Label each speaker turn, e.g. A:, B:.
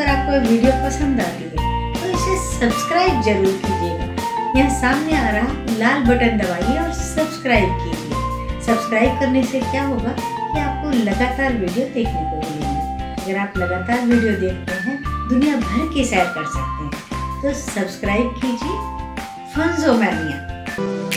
A: अगर आपको वीडियो पसंद आती है तो इसे सब्सक्राइब ज़रूर कीजिएगा। यहाँ सामने आ रहा लाल बटन दबाइए और सब्सक्राइब कीजिए। सब्सक्राइब करने से क्या होगा कि आपको लगातार वीडियो देखने को मिलेंगे। अगर आप लगातार वीडियो देखते हैं, दुनिया भर की सैर कर सकते हैं। तो सब्सक्राइब कीजिए फंजो मैनिया।